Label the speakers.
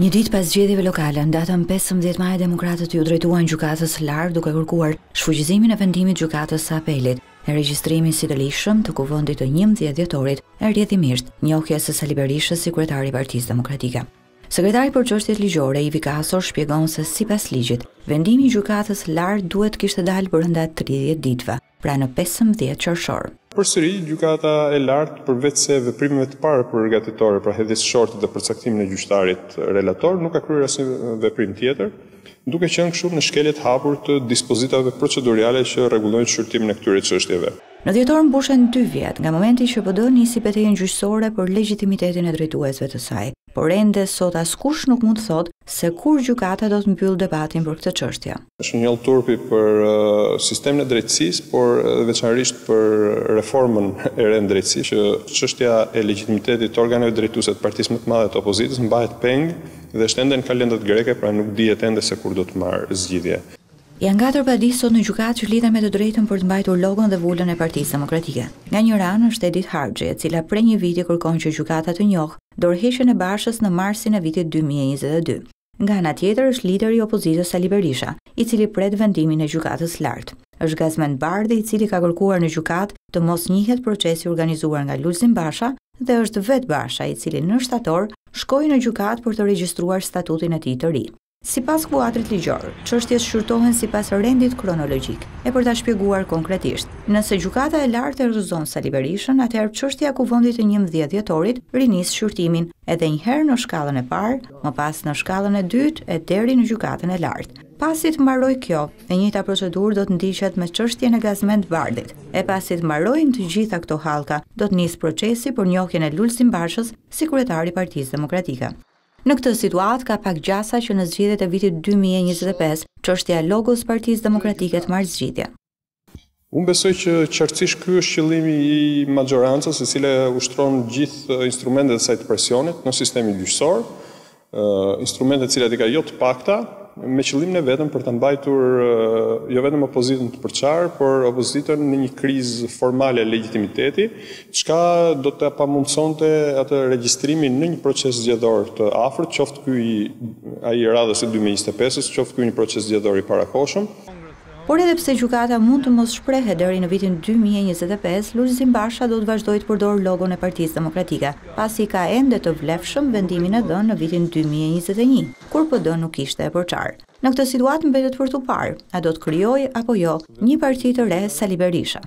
Speaker 1: Një ditë pas zgjedhjeve lokale, në datën 15 maj demokratët iu drejtuan gjykatës së lartë duke kërkuar shfuqizimin e vendimit të gjykatës së apelit e regjistrimin si të ligjshëm të kuvendit të 11 dhjetorit e rrjedhimisht njohjes së Sali Berishës si kryetar i Partisë Demokratike. Sekretari për çështjet ligjore Ivi Kaso shpjegon se sipas ligjit, vendimi i gjykatës së lartë duhet të kishte dalë brenda 30 ditëve. pra në pesëmbëdhjetë qershor.
Speaker 2: Përsëri, Gjykata e Lartë përveçse veprimeve të para përgatitore, pra hedhjes shortit dhe përcaktimin e gjyqtarit relator, nuk ka kryer asnjë veprim tjetër, duke qenë kështu në shkelje të hapur të dispozitave proceduriale që rregullojnë shqyrtimin e këtyre çështjeve.
Speaker 1: Në dhjetor mbushen dy vjet nga momenti që PD nisi betejën gjyqësore për legjitimitetin e drejtuesve të saj, por ende sot askush nuk mund të thotë se kur gjykata do të mbyllë debatin për këtë çështje.
Speaker 2: Është njollë turpi për sistemin e drejtësisë, por edhe veçanërisht për reformën e re në drejtësi, që çështja e legjitimitetit të organeve drejtuese të partisë më të madhe të opozitës mbahet peng dhe është ende në kalendat greke, pra nuk dihet ende se kur do të marrë zgjidhje.
Speaker 1: Janë katër padi sot në gjykatë që lidhen me të drejtën për të mbajtur logon dhe vulën e Partisë Demokratike. Nga njëra anë është Edith Harxhi, e cila prej një viti kërkon që gjykata të njohë dorëheqjen e Bashës në marsin e vitit dy mijë e njëzet e dy. Nga ana tjetër është lideri i opozitës Sali Berisha, i cili pret vendimin e Gjykatës së Lartë. Është Gazmend Bardhi i cili ka kërkuar në gjykatë të mos njihet procesi i organizuar nga Lulzim Basha dhe është vetë Basha i cili në shtator shkoi në gjykatë për të regjistruar statutin e tij të ri. Sipas kuadrit ligjor, çështjet shqyrtohen sipas rendit kronologjik. E për ta shpjeguar konkretisht, nëse Gjykata e Lartë e rrëzon Sali Berishën, atëherë çështja e Kuvendit të njëmbëdhjetë dhjetorit rinis shqyrtimin, Edhe një herë në shkallën e parë, më pas në shkallën e dytë e deri në Gjykatën e Lartë. Pasi të mbarojë kjo, e njëjta procedurë do të ndiqet me çështjen e Gazment Bardhit. E pasi të mbarojnë të gjitha këto hallka, do të nisë procesi për njohjen e Lulzim Bashës si kryetar i Partisë Demokratike. Në këtë situatë ka pak gjasa që në zgjedhjet e vitit dy mijë e njëzet e pesë, çështja e logos së Partisë Demokratike të marrë zgjidhje.
Speaker 2: Unë besoj që qartësisht ky është qëllimi i maxhorancës e cila ushtron gjithë instrumentet e saj të presionit në sistemin gjyqësor, instrumente të cilat i ka jo të pakta, me qëllimin e vetëm për ta mbajtur jo vetëm opozitën të përçarë, por opozitën në një krizë formale legjitimiteti, çka do ta pamundësonte atë regjistrimin në një proces zgjedhor të afërt, qoftë ky ai i radhës së dy mijë e njëzet e pesës, qoftë ky një proces zgjedhor i parakohshëm.
Speaker 1: Por edhe pse gjykata mund të mos shprehet deri në vitin dy mijë e njëzet e pesë, Lulzim Basha do të vazhdojë të përdorë logon e Partisë Demokratike, pasi ka ende të vlefshëm vendimin e dhënë në vitin dy mijë e njëzet e një, kur PD nuk ishte e përçarë. Në këtë situatë mbetet për t'u parë, a do të krijojë apo jo, një parti të re Sali Berisha.